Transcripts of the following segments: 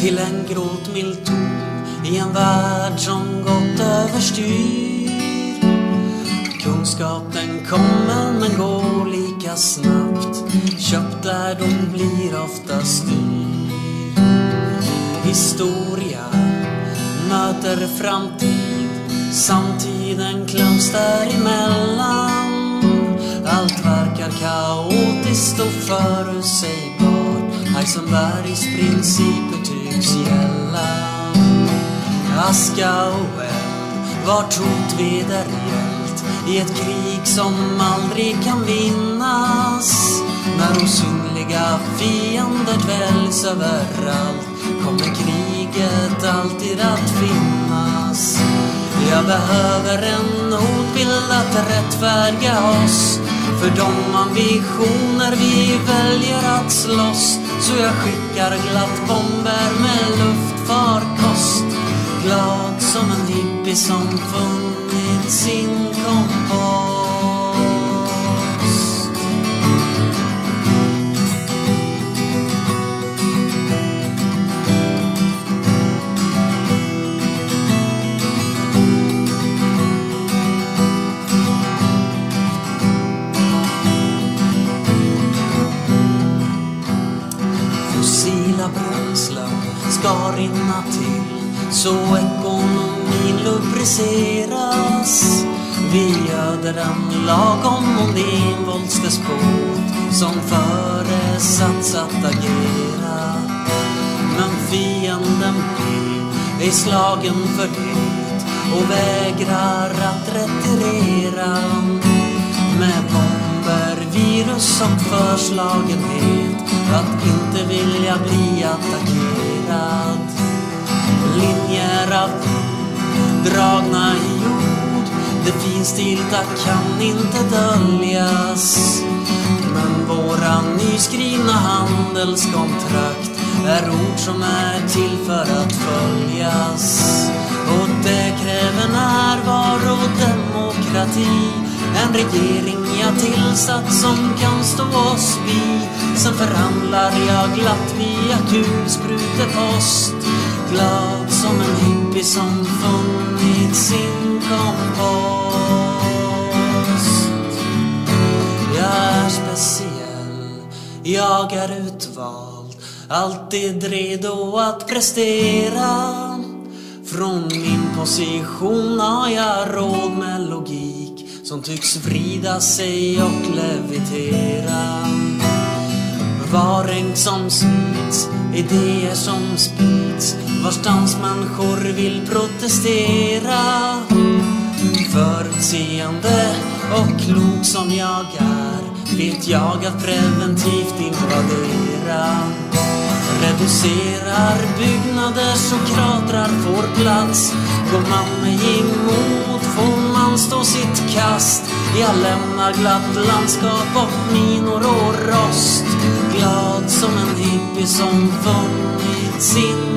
till en gråtmild ton i en värld som gått överstyr. Kunskapen kommer men går lika snabbt. Köpt där de blir oftast dyr. Historia möter framtid. Samtiden kläms däremellan. Allt verkar kaotiskt och förutsägbart. Heisenbergs principer tycks gälla. Aska och eld, vart hot vedergällt i ett krig som aldrig kan vinnas. När osynliga fiender dväljs överallt kommer kriget alltid att finnas. Jag behöver en hotbild att rättfärdiga oss för de ambitioner vi slåss. Så jag skickar glatt bomber med luftfarkost. Glad som en hippie som funkar. Så ekonomin lubriceras. Vi göder den lagom om det är en våldsdespot som föresatts att agera. Men fienden blir i slagen för det och vägrar att retirera. Med bomber, virus och förslagenhet att inte vilja bli attackerad. Linjer av dragna i jord, det finstilta kan inte döljas. Men våra nyskrivna handelskontrakt är ord som är till för att följas. Och det kräver närvaro och demokrati. En regering jag tillsatt som kan stå oss bi. Sen förhandlar jag glatt via kulsprutepost. Glad som en hippie som funnit sin kompost. Jag är speciell, jag är utvald. Alltid redo att prestera. Från min position har jag råd med logik som tycks vrida sig och levitera. Varning som smids, idéer som sprids varstans människor vill protestera. Förutseende och klok som jag är vet jag att preventivt invadera. Reducerar byggnader så kratrar får plats. Går man mig emot får man stå sitt kast. Jag lämnar glatt landskap och minor och rost. Glad som en hippie som funnit sin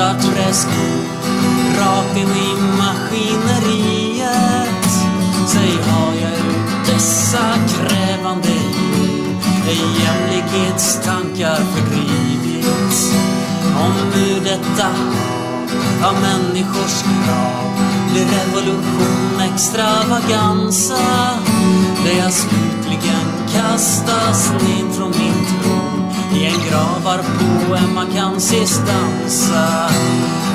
kastar träskor rakt in i maskineriet. Säg, har jag gjort dessa krävande djur? Jämlikhetstankar fördrivit? Om ur detta av människors krav blir revolution extravaganza där jag slutligen kastas ned från min i en grav varpå Emma kan sist dansa.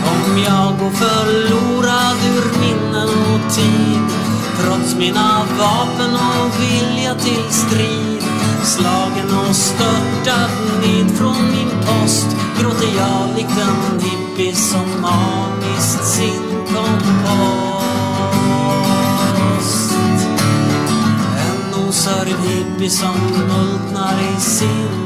Om jag går förlorad ur minnen och tid trots mina vapen och vilja till strid slagen och störtad ned från min post gråter jag likt en hippie som maniskt sin kompost. En osörjd hippie som multnar i sin